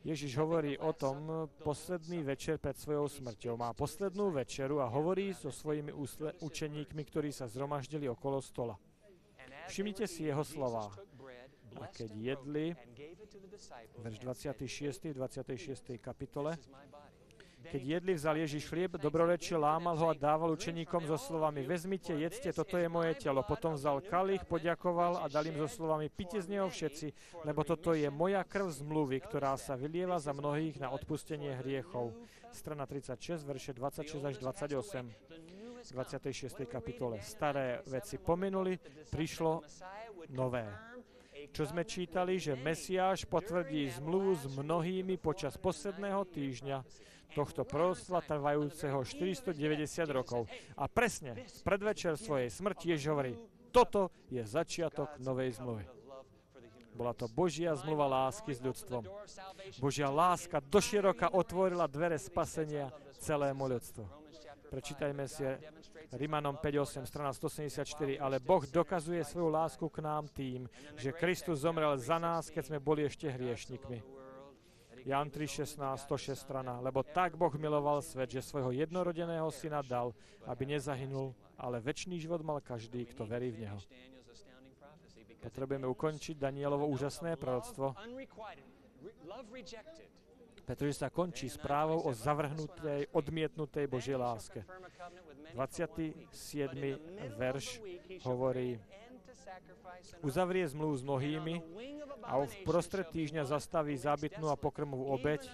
Ježiš hovorí o tom posledný večer pred svojou smrťou. Má poslednú večeru a hovorí so svojimi učeníkmi, ktorí sa zhromaždili okolo stola. Všimnite si jeho slova. A keď jedli, verš 26. 26. kapitole, keď jedli, vzal Ježiš chlieb, dobrorečil, lámal ho a dával učeníkom so slovami Vezmite, jedzte, toto je moje telo. Potom vzal kalich, poďakoval a dal im so slovami Pite z neho všetci, lebo toto je moja krv zmluvy, ktorá sa vylieva za mnohých na odpustenie hriechov. Strana 36, verše 26 až 28. 26. kapitole. Staré veci pominuli, prišlo nové čo sme čítali, že Mesiáš potvrdí zmluvu s mnohými počas posledného týždňa tohto proroctva trvajúceho 490 rokov. A presne v predvečer svojej smrti Ježiš hovorí, toto je začiatok novej zmluvy. Bola to Božia zmluva lásky s ľudstvom. Božia láska doširoka otvorila dvere spasenia celému ľudstvu. Prečítajme si Rimanom 5.8, strana 174. Ale Boh dokazuje svoju lásku k nám tým, že Kristus zomrel za nás, keď sme boli ešte hriešnikmi. Jan 3.16, 106 strana. Lebo tak Boh miloval svet, že svojho jednorodeného syna dal, aby nezahynul, ale väčší život mal každý, kto verí v Neho. Potrebujeme ukončiť Danielovo úžasné proroctvo, pretože sa končí správou o zavrhnutej, odmietnutej Božej láske. 27. verš hovorí, uzavrie zmluvu s mnohými a v prostred týždňa zastaví zábytnú a pokrmovú obeď,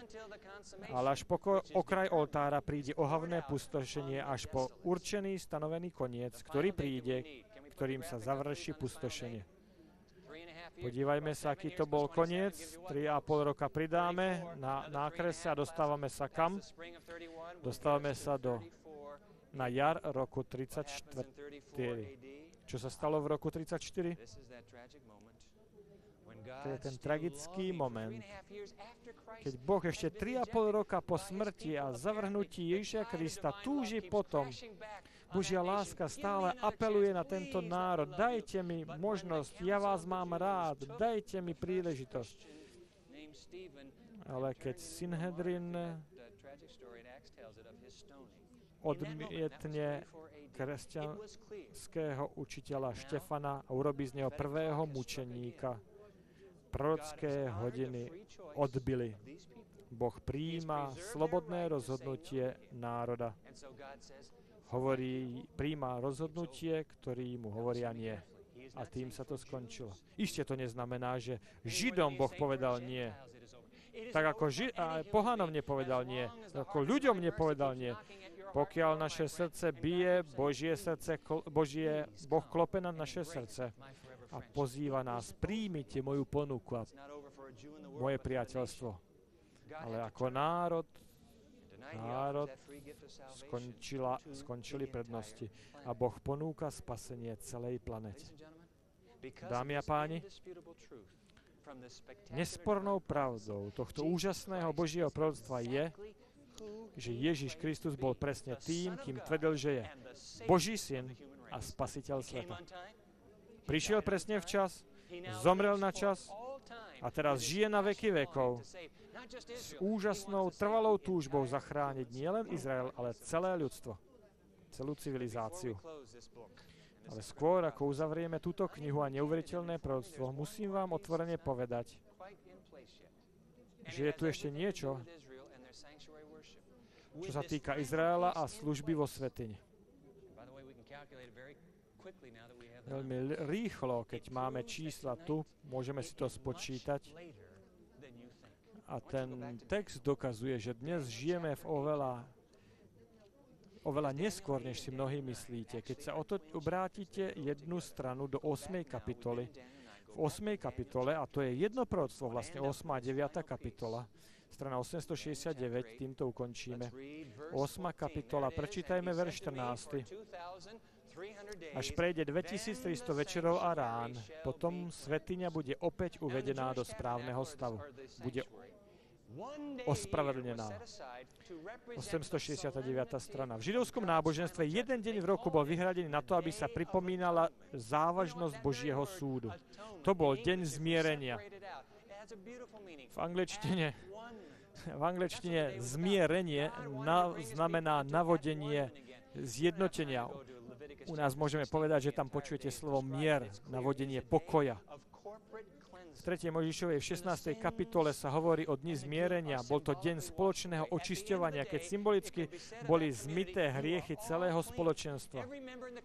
ale až po okraj oltára príde ohavné pustošenie až po určený stanovený koniec, ktorý príde, ktorým sa završí pustošenie. Podívajme sa, aký to bol koniec. 3,5 roka pridáme na nákrese a dostávame sa kam? Dostávame sa do, na jar roku 34. Čo sa stalo v roku 34? To je ten tragický moment, keď Boh ešte 3,5 roka po smrti a zavrhnutí Ježiša Krista túži potom. Božia láska stále apeluje na tento národ. Dajte mi možnosť, ja vás mám rád, dajte mi príležitosť. Ale keď Synhedrin odmietne kresťanského učiteľa Štefana a urobí z neho prvého mučeníka. Prorocké hodiny odbili. Boh príjima slobodné rozhodnutie národa. Hovorí, príjma rozhodnutie, ktorý mu hovoria nie. A tým sa to skončilo. Ešte to neznamená, že Židom Boh povedal nie. Tak ako ži- a pohanom nepovedal nie, ako ľuďom nepovedal nie. Pokiaľ naše srdce bije, Božie srdce, Božie, Boh klope na naše srdce a pozýva nás, príjmite moju ponuku a moje priateľstvo. Ale ako národ, národ skončila, skončili prednosti a Boh ponúka spasenie celej planete. Dámy a páni, nespornou pravdou tohto úžasného Božieho proroctva je, že Ježiš Kristus bol presne tým, kým tvrdil, že je Boží syn a spasiteľ sveta. Prišiel presne včas, zomrel na čas a teraz žije na veky vekov s úžasnou trvalou túžbou zachrániť nielen Izrael, ale celé ľudstvo, celú civilizáciu. Ale skôr, ako uzavrieme túto knihu a neuveriteľné proroctvo, musím vám otvorene povedať, že je tu ešte niečo, čo sa týka Izraela a služby vo svetini. Veľmi rýchlo, keď máme čísla tu, môžeme si to spočítať. A ten text dokazuje, že dnes žijeme v oveľa oveľa neskôr, než si mnohí myslíte. Keď sa oto obrátite jednu stranu do 8. kapitoly, v 8. kapitole, a to je jedno proroctvo, vlastne 8. a 9. kapitola, strana 869, týmto ukončíme. 8. kapitola, prečítajme verš 14. Až prejde 2300 večerov a rán, potom svetiňa bude opäť uvedená do správneho stavu. Bude ospravedlnená. 869. strana. V židovskom náboženstve jeden deň v roku bol vyhradený na to, aby sa pripomínala závažnosť Božieho súdu. To bol deň zmierenia. V angličtine, v angličtine zmierenie na, znamená navodenie zjednotenia. U nás môžeme povedať, že tam počujete slovo mier, navodenie pokoja. V 3. Možišovej v 16. kapitole sa hovorí o dni zmierenia. Bol to deň spoločného očisťovania, keď symbolicky boli zmité hriechy celého spoločenstva.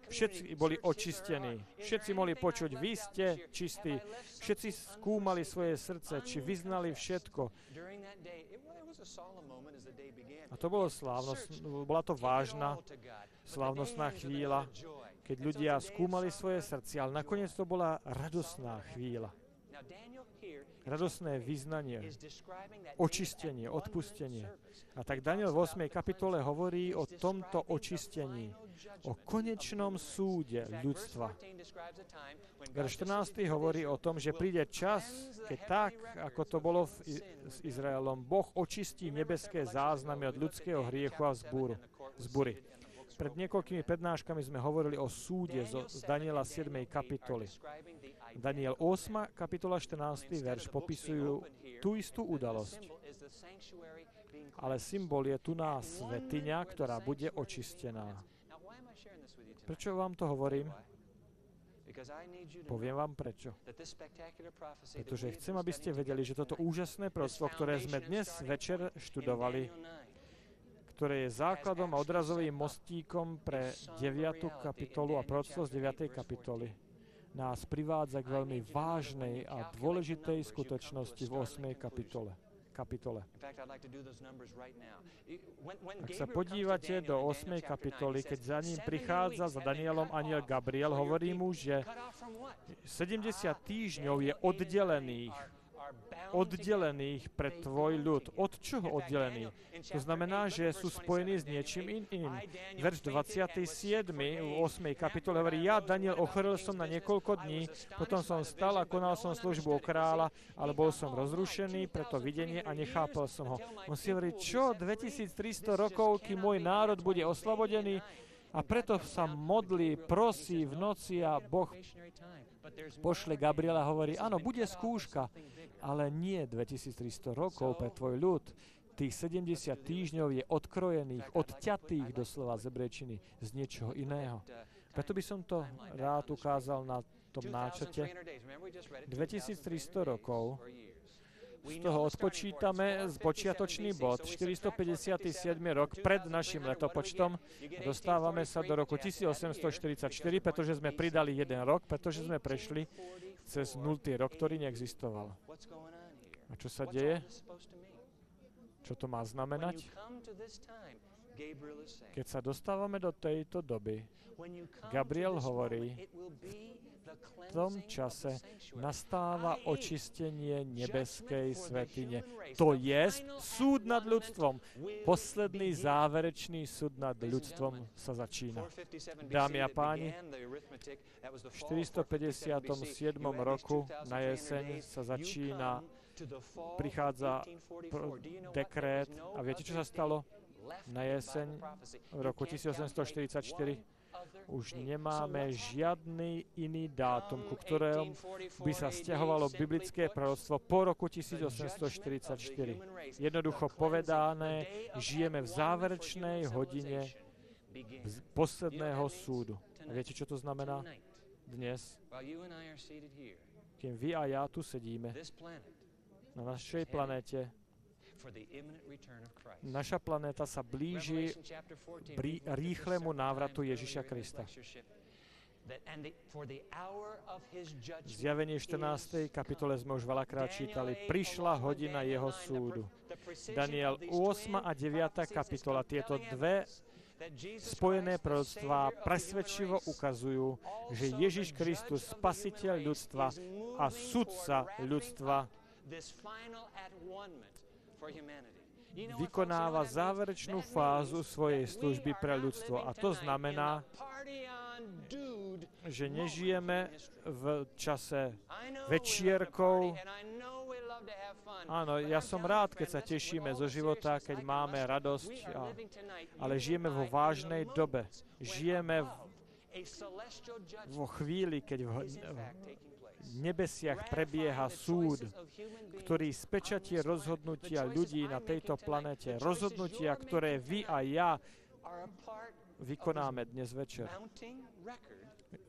Všetci boli očistení. Všetci mohli počuť, vy ste čistí. Všetci skúmali svoje srdce, či vyznali všetko. A to bolo slávnosť, bola to vážna, slávnostná chvíľa, keď ľudia skúmali svoje srdcia, ale nakoniec to bola radosná chvíľa radosné vyznanie, očistenie, odpustenie. A tak Daniel v 8. kapitole hovorí o tomto očistení, o konečnom súde ľudstva. Verš 14. hovorí o tom, že príde čas, keď tak, ako to bolo v, s Izraelom, Boh očistí nebeské záznamy od ľudského hriechu a zbúru, zbury. Pred niekoľkými prednáškami sme hovorili o súde zo, z Daniela 7. kapitoly. Daniel 8. kapitola 14. verš popisujú tú istú udalosť. Ale symbol je tu na svetiňa, ktorá bude očistená. Prečo vám to hovorím? Poviem vám prečo. Pretože chcem, aby ste vedeli, že toto úžasné prostvo, ktoré sme dnes večer študovali, ktoré je základom a odrazovým mostíkom pre 9. kapitolu a proroctvo z 9. kapitoly, nás privádza k veľmi vážnej a dôležitej skutočnosti v 8. kapitole. kapitole. Ak sa podívate do 8. kapitoly, keď za ním prichádza za Danielom aniel Gabriel, hovorí mu, že 70 týždňov je oddelených oddelených pre tvoj ľud. Od čoho oddelený? To znamená, že sú spojení s niečím iným. Verš 27. v 8. kapitole hovorí, ja, Daniel, ochorel som na niekoľko dní, potom som stal a konal som službu o kráľa, ale bol som rozrušený pre to videnie a nechápal som ho. On si hovorí, čo, 2300 rokov, kým môj národ bude oslobodený? A preto sa modlí, prosí v noci a Boh pošle Gabriela a hovorí, áno, bude skúška, ale nie 2300 rokov pre tvoj ľud. Tých 70 týždňov je odkrojených, odťatých doslova z hebrečiny z niečoho iného. Preto by som to rád ukázal na tom náčrte. 2300 rokov z toho odpočítame z počiatočný bod 457 rok pred našim letopočtom. Dostávame sa do roku 1844, pretože sme pridali jeden rok, pretože sme prešli cez nultý rok, ktorý neexistoval. A čo sa deje? Čo to má znamenať? Keď sa dostávame do tejto doby, Gabriel hovorí, v tom čase nastáva i.e. očistenie nebeskej svetine. To je súd nad ľudstvom. Posledný záverečný súd nad ľudstvom sa začína. 457 Dámy a páni, V fall of 457 BC. 457. You add these roku 2,300 na jeseň sa začína, prichádza 1844. pr- Do you know what? There dekrét. no A viete, čo sa stalo? Na jeseň v roku can't calculate 1844 one other Už nemáme žiadny iný dátum, ku ktorému 1844 by sa stiahovalo biblické proroctvo po roku the judgment of the 1844. human race, Jednoducho povedané, žijeme v záverečnej hodine posledného súdu. A viete, čo to znamená? Dnes, kým vy a ja tu sedíme na našej planéte, naša planéta sa blíži Revelation chapter 14, pri we've looked at this rýchlemu návratu Ježiša Krista. Zjavenie is 14. kapitole sme už veľakrát čítali. 8, Prišla hodina jeho 9, the súdu. Daniel of these 8. a twin 9. prophecies is kapitola, tieto dve spojené proroctvá presvedčivo ukazujú, že Ježiš Kristus, spasiteľ ľudstva a sudca ľudstva, vykonáva záverečnú fázu svojej služby pre ľudstvo. A to znamená, že nežijeme v čase večierkov. Áno, ja som rád, keď sa tešíme zo života, keď máme radosť, a, ale žijeme vo vážnej dobe. Žijeme v- vo chvíli, keď v, v. nebesiach prebieha súd, ktorý spečatie rozhodnutia ľudí na tejto planete, rozhodnutia, ktoré vy a ja vykonáme dnes večer.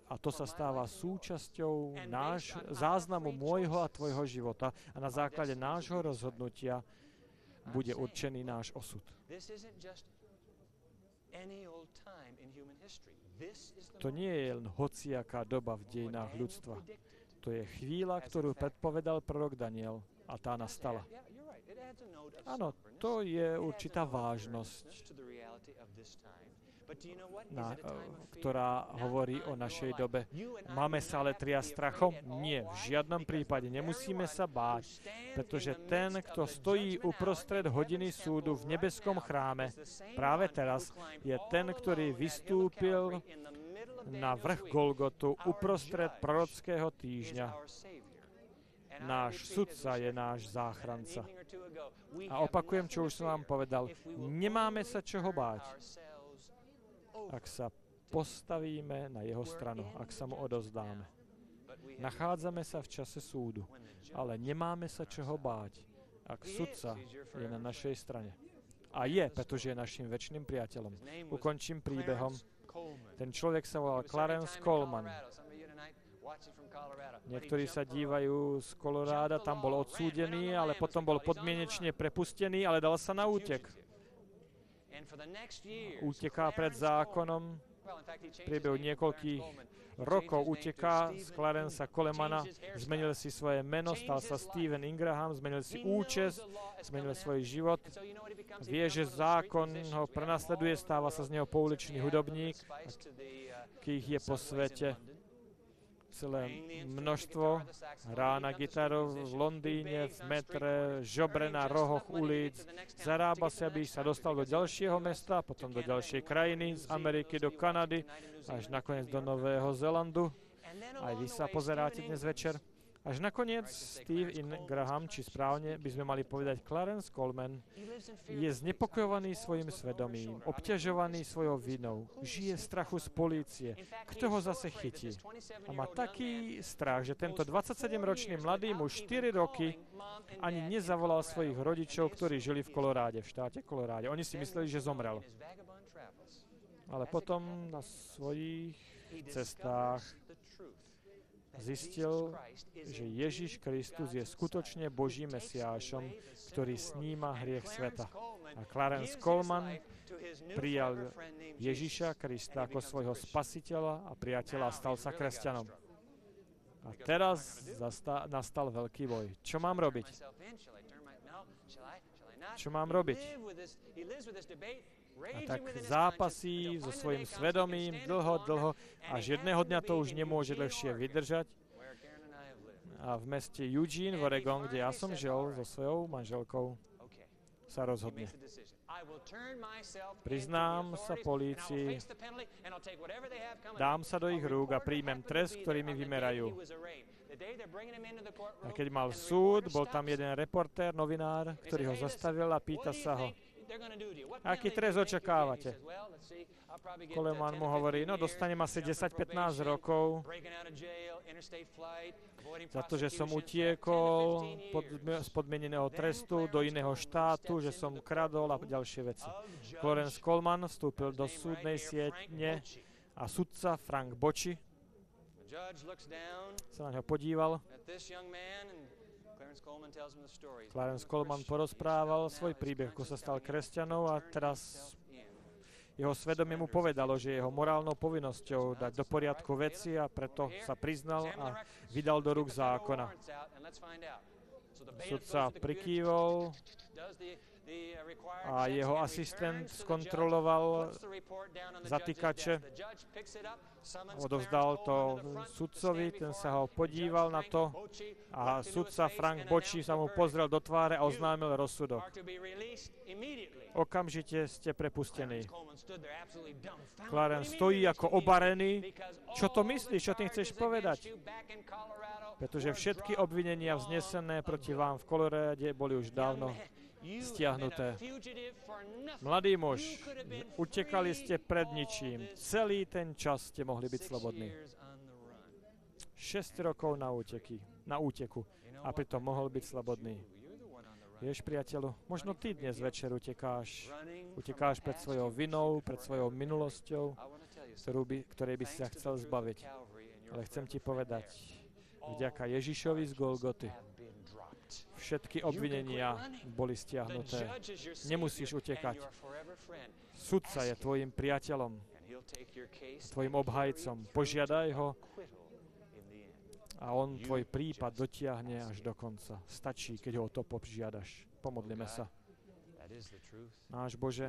A to sa stáva súčasťou náš, záznamu môjho a tvojho života a na základe nášho rozhodnutia bude určený náš osud. To nie je len hociaká doba v dejinách ľudstva. To je chvíľa, ktorú predpovedal prorok Daniel a tá nastala. Áno, to je určitá vážnosť, na, fear? ktorá hovorí o našej dobe. Máme sa ale tria strachom? Nie, v žiadnom prípade. Nemusíme sa báť, pretože ten, kto stojí uprostred in hodiny súdu v nebeskom chráme, práve teraz je ten, ktorý vystúpil Na vrch. Golgotu uprostred prorockého týždňa. Náš sudca je náš záchranca. A opakujem, čo už som vám povedal. Nemáme sa čoho báť, ak sa postavíme na jeho stranu, ak sa mu odozdáme. Nachádzame sa v čase súdu, ale nemáme sa čoho báť, ak sudca je na našej strane. A je, pretože je našim väčšným priateľom. Ukončím príbehom. Ten človek sa volal Clarence 70 time in Coleman. Niektorí sa dívajú z Koloráda, tam bol odsúdený, ale potom bol podmienečne prepustený, ale dal sa na útek. Uteká pred zákonom, his priebehu niekoľkých rokov uteká z Clarensa Colemana, zmenil si svoje meno, stal sa Steven Ingraham, zmenil si He knows účes, the law is zmenil svoj život, vie, že zákon ho prenasleduje, stáva sa z neho pouličný hudobník, akých je po svete. Celé množstvo, hrá na gitaru v. Londýne, v metre, žobre na rohoch ulic, zarába si, aby sa dostal do ďalšieho mesta, potom to do ďalšej krajiny, z Ameriky do Kanady, až nakoniec do Nového Zelandu. Aj vy sa pozeráte dnes večer. Až nakoniec Steve Ingraham, is či správne by sme mali povedať Clarence Coleman, in je znepokojovaný svojim svedomím, obťažovaný svojou vinou, žije strachu z polície. In Kto ho zase chytí? this 27-year-old A má taký strach, že tento goes for four 27-ročný years mladý muž even 4 roky ani in nezavolal svojich rodičov, ktorí žili v Koloráde, v štáte Koloráde. Oni si mysleli, že zomrel. in. Ale potom na svojich cestách zistil, že Ježiš Kristus je skutočne Božím Mesiášom, ktorý sníma hriech sveta. A Clarence Coleman prijal Ježiša Krista ako svojho spasiteľa a priateľa a stal sa kresťanom. A teraz zasta- nastal veľký boj. Čo mám robiť? Čo mám robiť? A tak zápasí so svojím svedomím dlho, dlho, až jedného dňa to už nemôže dlhšie vydržať. A v meste Eugene, v Oregon, kde ja som žil so svojou manželkou, sa rozhodne. Priznám sa polícii, dám sa do ich rúk a príjmem trest, ktorý mi vymerajú. A keď mal súd, bol tam jeden reportér, novinár, ktorý ho zastavil a pýta sa ho, Aký trest očakávate? Koleman mu hovorí, no dostanem asi 10-15 rokov. za to, že som utiekol pod, z podmieneného trestu do iného štátu, že som kradol a ďalšie veci. Clarence Coleman vstúpil do súdnej sietne a sudca Frank Boči sa na ňo podíval Clarence Coleman porozprával svoj príbeh, ako sa stal kresťanou a teraz jeho svedomie mu povedalo, že jeho morálnou povinnosťou dať do poriadku veci a preto sa priznal a vydal do rúk zákona. Sudca prikývol a jeho asistent skontroloval zatýkače, odovzdal to sudcovi, ten sa ho podíval na to a sudca Frank Boči sa mu pozrel do tváre a oznámil rozsudok. Okamžite ste prepustení. Clarence stojí ako obarený. Čo to myslíš? Čo tým chceš povedať? Pretože všetky obvinenia vznesené proti vám v Koloráde boli už dávno stiahnuté. Mladý muž, utekali ste pred ničím. Celý ten čas ste mohli byť slobodní. 6 rokov na, úteky, na úteku a pritom mohol byť slobodný. Vieš, priateľu, možno ty dnes večer utekáš. Utekáš pred svojou vinou, pred svojou minulosťou, ktorú by, ktorej by si sa chcel zbaviť. Ale chcem ti povedať, vďaka Ježišovi z Golgoty, Všetky obvinenia boli stiahnuté. Nemusíš utekať. Sudca je tvojim priateľom, tvojim obhajcom. Požiadaj ho a on tvoj prípad dotiahne až do konca. Stačí, keď ho o to požiadaš. Pomodlíme sa. Náš Bože,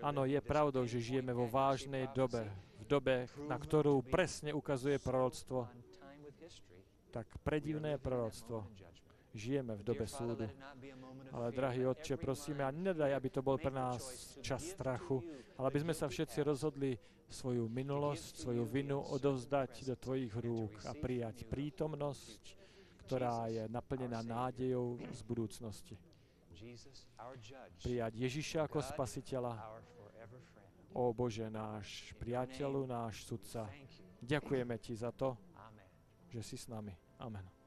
áno, je pravdou, že žijeme vo vážnej dobe, v dobe, na ktorú presne ukazuje proroctvo tak predivné proroctvo. Žijeme v dobe súdu. Ale, drahý Otče, prosíme, a nedaj, aby to bol pre nás čas strachu, ale aby sme sa všetci rozhodli svoju minulosť, svoju vinu odovzdať do Tvojich rúk a prijať prítomnosť, ktorá je naplnená nádejou z budúcnosti. Prijať Ježiša ako spasiteľa, o Bože, náš priateľu, náš sudca. Ďakujeme Ti za to, že si s nami. Amen.